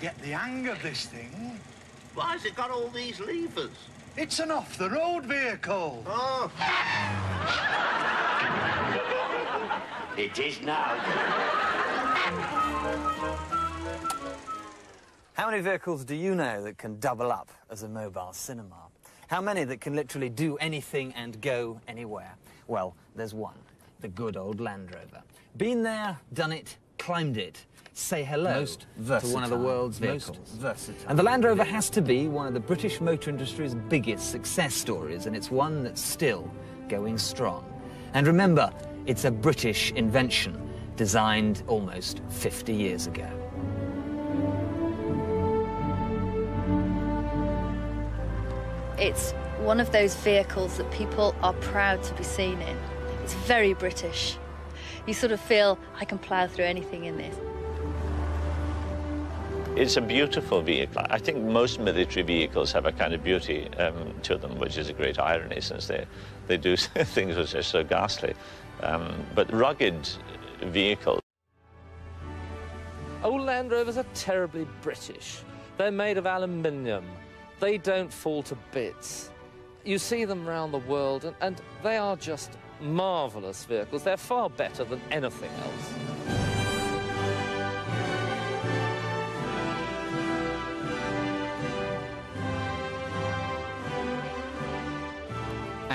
got to get the hang of this thing. Why has it got all these levers? It's an off-the-road vehicle. Oh. It is now. How many vehicles do you know that can double up as a mobile cinema? How many that can literally do anything and go anywhere? Well, there's one, the good old Land Rover. Been there, done it, climbed it. Say hello Most to one of the versatile, world's most vehicles. versatile. And the Land Rover has to be one of the British motor industry's biggest success stories, and it's one that's still going strong. And remember, it's a British invention, designed almost 50 years ago. It's one of those vehicles that people are proud to be seen in. It's very British. You sort of feel, I can plough through anything in this. It's a beautiful vehicle. I think most military vehicles have a kind of beauty um, to them, which is a great irony since they, they do things which are so ghastly. Um, but rugged vehicles. Old Land Rovers are terribly British. They're made of aluminium. They don't fall to bits. You see them around the world, and, and they are just marvellous vehicles. They're far better than anything else.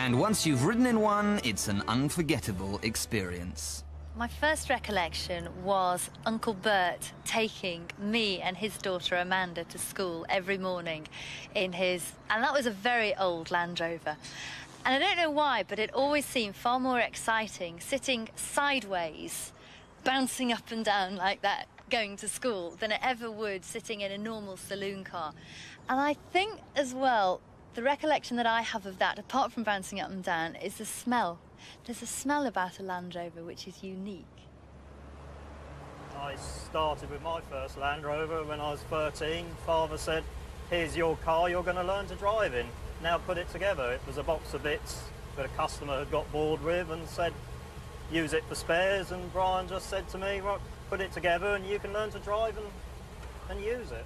And once you've ridden in one, it's an unforgettable experience. My first recollection was Uncle Bert taking me and his daughter Amanda to school every morning in his, and that was a very old Land Rover. And I don't know why, but it always seemed far more exciting sitting sideways, bouncing up and down like that, going to school, than it ever would sitting in a normal saloon car. And I think as well, the recollection that I have of that, apart from bouncing up and down, is the smell. There's a smell about a Land Rover which is unique. I started with my first Land Rover when I was 13. Father said, here's your car, you're going to learn to drive in. Now put it together. It was a box of bits that a customer had got bored with and said, use it for spares. And Brian just said to me, put it together and you can learn to drive and, and use it.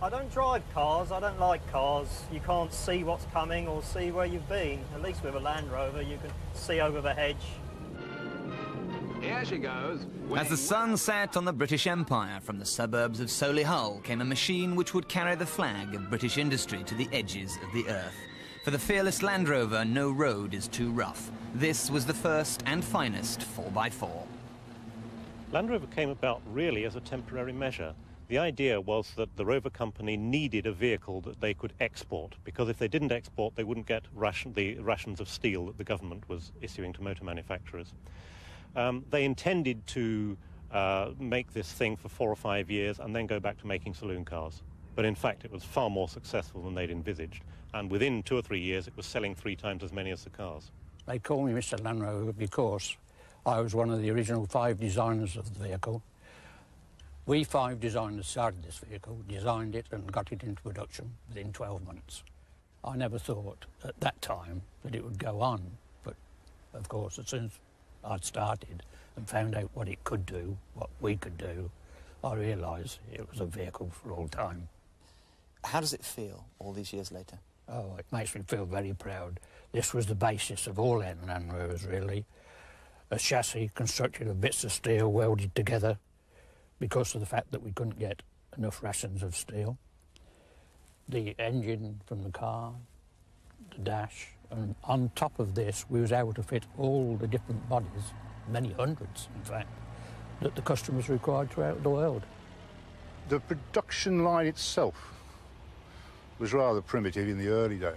I don't drive cars, I don't like cars. You can't see what's coming or see where you've been. At least with a Land Rover, you can see over the hedge. Here she goes. As the sun set on the British Empire, from the suburbs of Solihull came a machine which would carry the flag of British industry to the edges of the earth. For the fearless Land Rover, no road is too rough. This was the first and finest 4x4. Land Rover came about really as a temporary measure. The idea was that the Rover Company needed a vehicle that they could export, because if they didn't export, they wouldn't get ration, the rations of steel that the government was issuing to motor manufacturers. Um, they intended to uh, make this thing for four or five years and then go back to making saloon cars. But in fact, it was far more successful than they'd envisaged. And within two or three years, it was selling three times as many as the cars. They call me Mr. Land Rover because I was one of the original five designers of the vehicle. We five designers started this vehicle, designed it and got it into production within 12 months. I never thought at that time that it would go on, but of course as soon as I'd started and found out what it could do, what we could do, I realised it was a vehicle for all time. How does it feel all these years later? Oh, it makes me feel very proud. This was the basis of all Land Rovers, really. A chassis constructed of bits of steel welded together because of the fact that we couldn't get enough rations of steel. The engine from the car, the dash, and on top of this, we was able to fit all the different bodies, many hundreds, in fact, that the customers required throughout the world. The production line itself was rather primitive in the early days.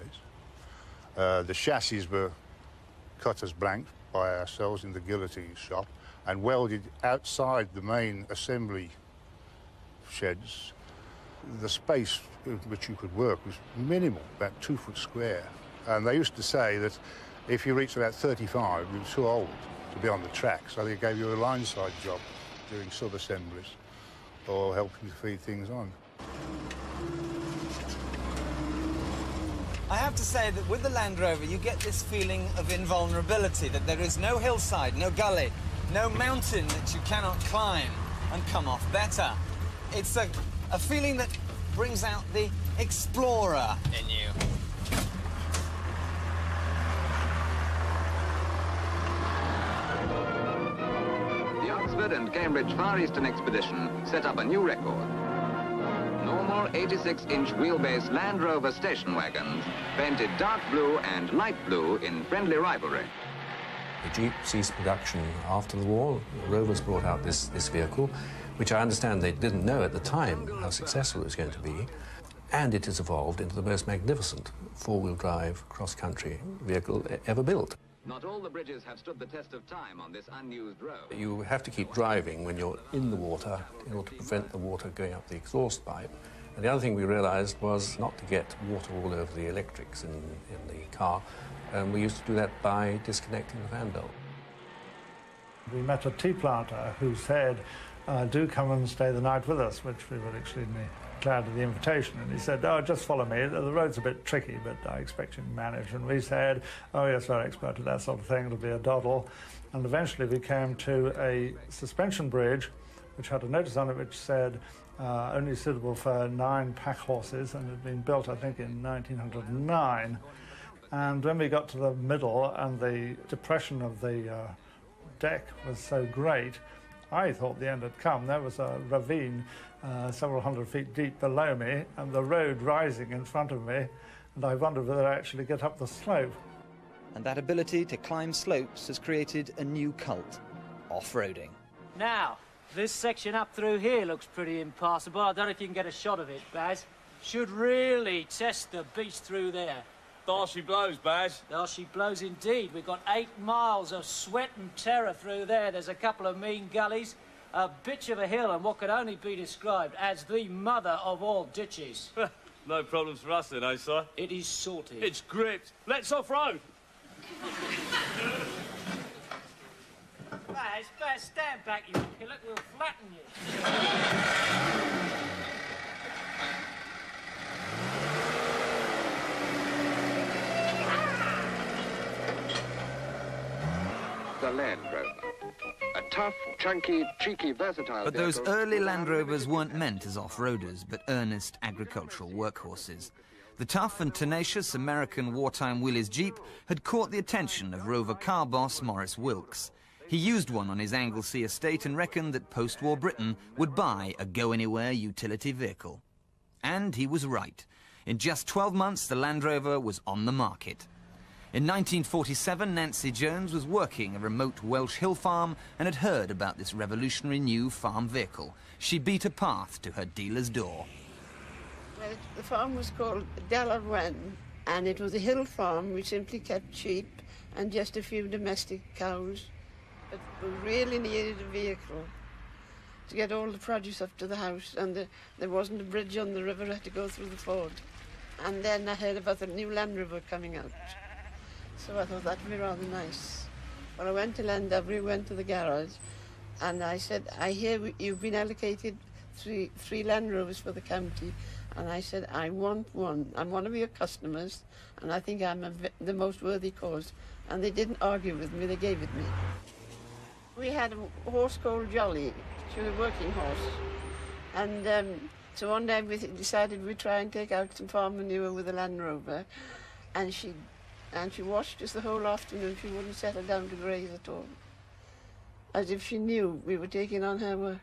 Uh, the chassis were cut as blank by ourselves in the guillotine shop and welded outside the main assembly sheds. The space in which you could work was minimal, about two foot square. And they used to say that if you reached about 35, you were too old to be on the track, so they gave you a line side job doing sub-assemblies or helping to feed things on. I have to say that with the Land Rover, you get this feeling of invulnerability, that there is no hillside, no gully, no mountain that you cannot climb and come off better. It's a, a feeling that brings out the explorer in you. The Oxford and Cambridge Far Eastern Expedition set up a new record. Normal 86-inch wheelbase Land Rover station wagons painted dark blue and light blue in friendly rivalry. The Jeep ceased production after the war. Rovers brought out this, this vehicle, which I understand they didn't know at the time how successful it was going to be. And it has evolved into the most magnificent four-wheel drive cross-country vehicle ever built. Not all the bridges have stood the test of time on this unused road. You have to keep driving when you're in the water in order to prevent the water going up the exhaust pipe. And the other thing we realized was not to get water all over the electrics in, in the car. And we used to do that by disconnecting the belt. We met a tea planter who said, uh, do come and stay the night with us, which we were extremely glad of the invitation. And he said, oh, just follow me. The road's a bit tricky, but I expect you to manage. And we said, oh, yes, we're expert at that sort of thing. It'll be a doddle. And eventually we came to a suspension bridge, which had a notice on it which said, uh, only suitable for nine pack horses, and had been built, I think, in 1909. And when we got to the middle and the depression of the uh, deck was so great, I thought the end had come. There was a ravine uh, several hundred feet deep below me and the road rising in front of me, and I wondered whether I'd actually get up the slope. And that ability to climb slopes has created a new cult off-roading. Now, this section up through here looks pretty impassable. I don't know if you can get a shot of it, Baz. Should really test the beast through there. There she blows, Baz. There she blows indeed. We've got eight miles of sweat and terror through there. There's a couple of mean gullies, a bitch of a hill, and what could only be described as the mother of all ditches. no problems for us then, eh, sir? It is sorted. It's gripped. Let's off-road. Baz, Baz, stand back, you pillock. We'll flatten you. The Land Rover. A tough, chunky, cheeky, versatile But those early Land Rovers weren't meant as off-roaders, but earnest agricultural workhorses. The tough and tenacious American wartime Willys Jeep had caught the attention of Rover car boss Maurice Wilks. He used one on his Anglesey estate and reckoned that post-war Britain would buy a go-anywhere utility vehicle. And he was right. In just 12 months, the Land Rover was on the market. In 1947, Nancy Jones was working a remote Welsh hill farm and had heard about this revolutionary new farm vehicle. She beat a path to her dealer's door. Well, the farm was called Della Wren, and it was a hill farm. We simply kept sheep and just a few domestic cows. But we really needed a vehicle to get all the produce up to the house, and the, there wasn't a bridge on the river, I had to go through the ford. And then I heard about the new Land Rover coming out. So I thought that'd be rather nice. Well, I went to Landover, went to the garage, and I said, I hear you've been allocated three, three Land Rovers for the county. And I said, I want one. I'm one of your customers, and I think I'm a the most worthy cause. And they didn't argue with me, they gave it me. We had a horse called Jolly. She was a working horse. And um, so one day we decided we'd try and take out some farm manure with a Land Rover. And she, and she watched us the whole afternoon. She wouldn't settle down to graze at all. As if she knew we were taking on her work.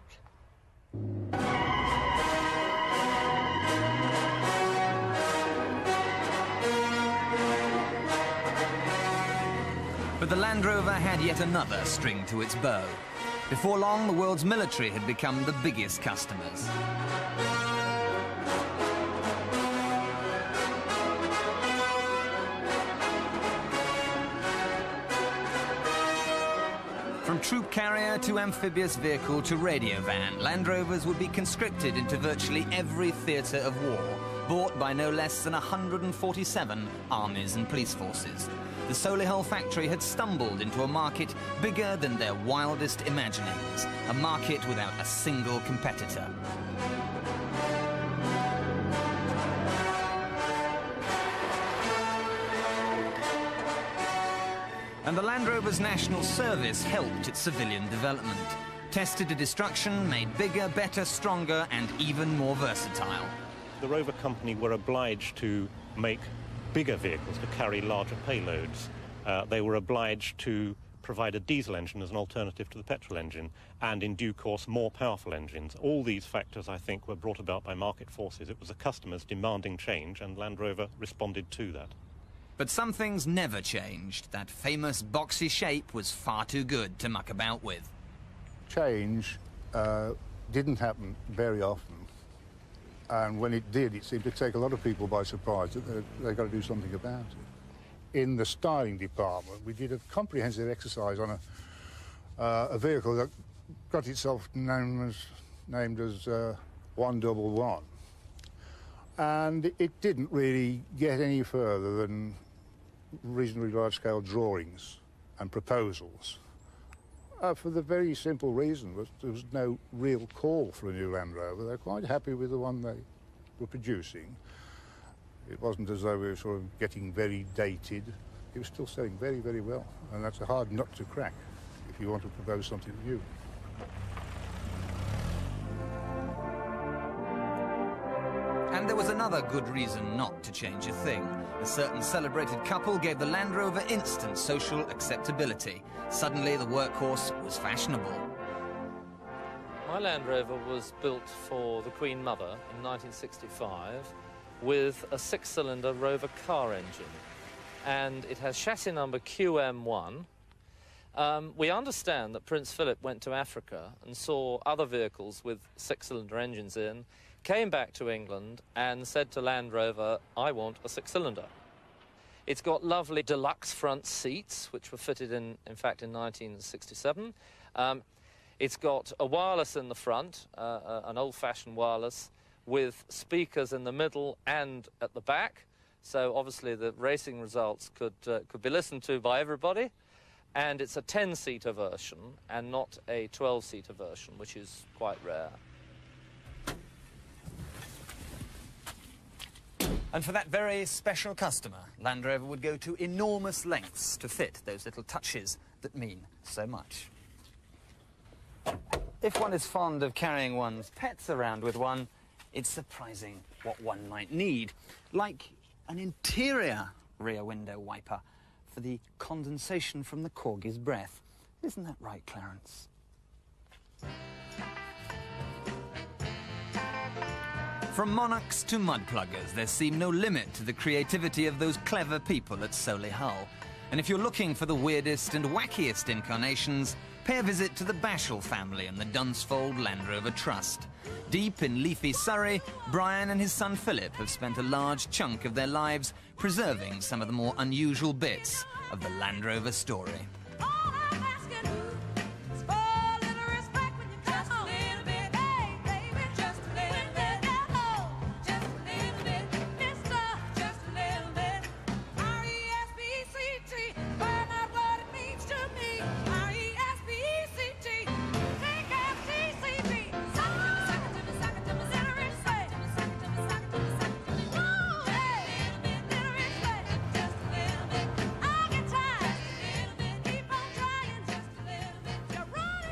But the Land Rover had yet another string to its bow. Before long, the world's military had become the biggest customers. From troop carrier to amphibious vehicle to radio van, Land Rovers would be conscripted into virtually every theatre of war, bought by no less than 147 armies and police forces. The Solihull factory had stumbled into a market bigger than their wildest imaginings, a market without a single competitor. And the Land Rover's national service helped its civilian development. Tested to destruction, made bigger, better, stronger, and even more versatile. The Rover Company were obliged to make bigger vehicles to carry larger payloads. Uh, they were obliged to provide a diesel engine as an alternative to the petrol engine, and in due course, more powerful engines. All these factors, I think, were brought about by market forces. It was the customers demanding change, and Land Rover responded to that. But some things never changed. That famous boxy shape was far too good to muck about with. Change uh, didn't happen very often. And when it did, it seemed to take a lot of people by surprise that they, they got to do something about it. In the styling department, we did a comprehensive exercise on a, uh, a vehicle that got itself known as, named as uh, 111. And it didn't really get any further than reasonably large-scale drawings and proposals. Uh, for the very simple reason that there was no real call for a new Land Rover. They're quite happy with the one they were producing. It wasn't as though we were sort of getting very dated. It was still selling very, very well. And that's a hard nut to crack if you want to propose something new. Another good reason not to change a thing. A certain celebrated couple gave the Land Rover instant social acceptability. Suddenly, the workhorse was fashionable. My Land Rover was built for the Queen Mother in 1965 with a six-cylinder Rover car engine. And it has chassis number QM1. Um, we understand that Prince Philip went to Africa and saw other vehicles with six-cylinder engines in, came back to England and said to Land Rover, I want a six-cylinder. It's got lovely deluxe front seats, which were fitted in, in fact, in 1967. Um, it's got a wireless in the front, uh, uh, an old-fashioned wireless, with speakers in the middle and at the back. So obviously the racing results could, uh, could be listened to by everybody. And it's a 10-seater version and not a 12-seater version, which is quite rare. And for that very special customer, Land Rover would go to enormous lengths to fit those little touches that mean so much. If one is fond of carrying one's pets around with one, it's surprising what one might need, like an interior rear window wiper for the condensation from the corgi's breath. Isn't that right, Clarence? From monarchs to mudpluggers, there seemed no limit to the creativity of those clever people at Solihull. And if you're looking for the weirdest and wackiest incarnations, pay a visit to the Bashall family and the Dunsfold Land Rover Trust. Deep in leafy Surrey, Brian and his son Philip have spent a large chunk of their lives preserving some of the more unusual bits of the Land Rover story.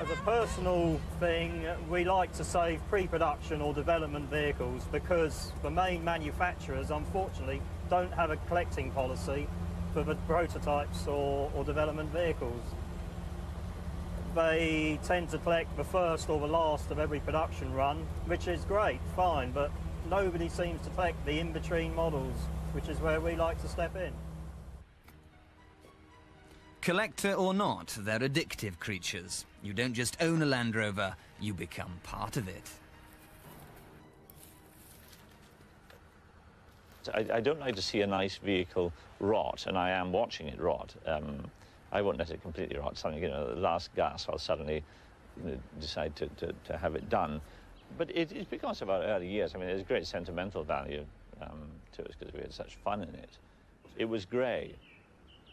As a personal thing, we like to save pre-production or development vehicles because the main manufacturers, unfortunately, don't have a collecting policy for the prototypes or, or development vehicles. They tend to collect the first or the last of every production run, which is great, fine, but nobody seems to collect the in-between models, which is where we like to step in. Collector or not, they're addictive creatures. You don't just own a Land Rover, you become part of it. I, I don't like to see a nice vehicle rot, and I am watching it rot. Um, I won't let it completely rot. Something, you know, the last gas, I'll suddenly you know, decide to, to, to, have it done. But it, it's because of our early years. I mean, there's great sentimental value um, to us because we had such fun in it. It was grey.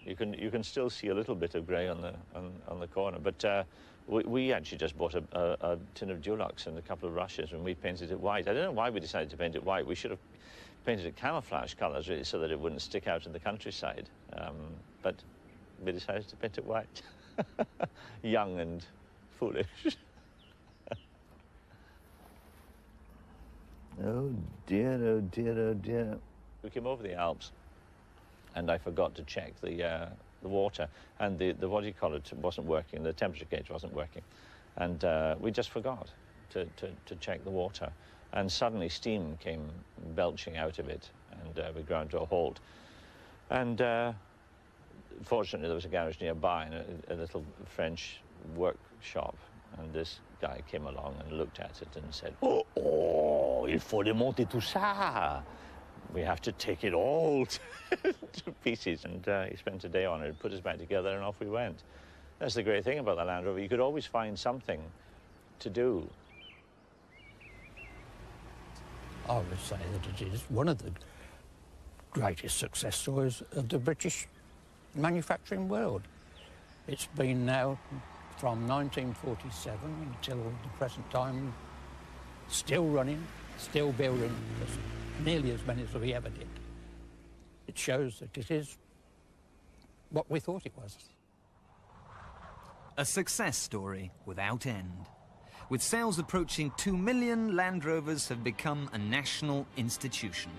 You can you can still see a little bit of grey on the on, on, the corner, but uh, we, we, actually just bought a, a, a, tin of Dulux and a couple of rushes, and we painted it white. I don't know why we decided to paint it white. We should have painted it camouflage colours, really, so that it wouldn't stick out in the countryside. Um, but we decided to paint it white. Young and foolish. oh dear! Oh dear! Oh dear! We came over the Alps and I forgot to check the, uh, the water and the, the, what do you call it, wasn't working, the temperature gauge wasn't working. And uh, we just forgot to, to, to check the water. And suddenly steam came belching out of it and uh, we ground to a halt. And uh, fortunately there was a garage nearby and a, a little French workshop and this guy came along and looked at it and said, Oh, oh il faut démonter tout ça. We have to take it all to pieces. And uh, he spent a day on it, put us back together, and off we went. That's the great thing about the Land Rover. You could always find something to do. I would say that it is one of the greatest success stories of the British manufacturing world. It's been now from 1947 until the present time, still running, still building, nearly as many as we ever did. It shows that it is what we thought it was. A success story without end. With sales approaching 2 million, Land Rovers have become a national institution.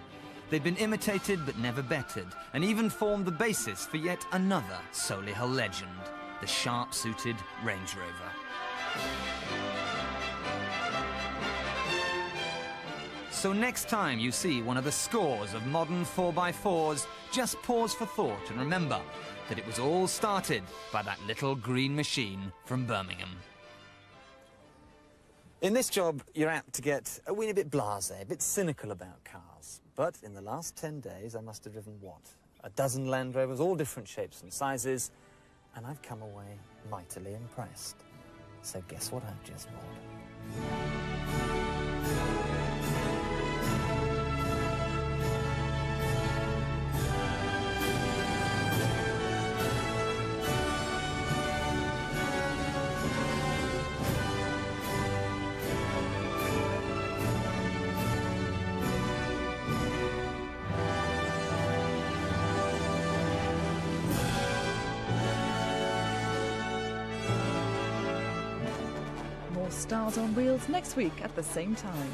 They've been imitated but never bettered, and even formed the basis for yet another Solihull legend the sharp-suited Range Rover. So next time you see one of the scores of modern 4x4s, just pause for thought and remember that it was all started by that little green machine from Birmingham. In this job, you're apt to get a weeny bit blasé, a bit cynical about cars. But in the last 10 days, I must have driven what? A dozen Land Rovers, all different shapes and sizes, and I've come away mightily impressed. So guess what I've just bought? Stars on Wheels next week at the same time.